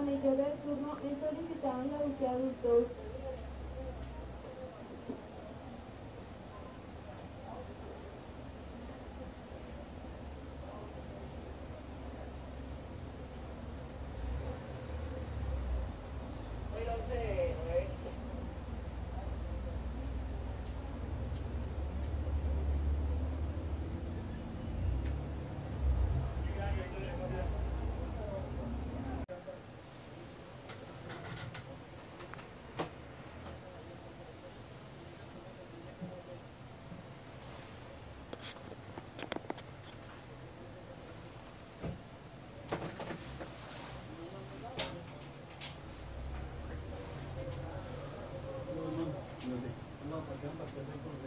con el turno es solicitado en la búsqueda de adultos Ahí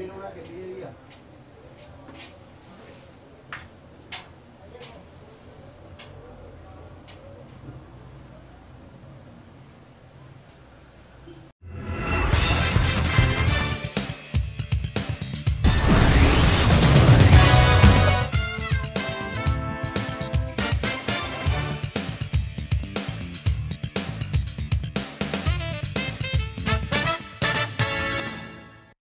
viene una que pide día.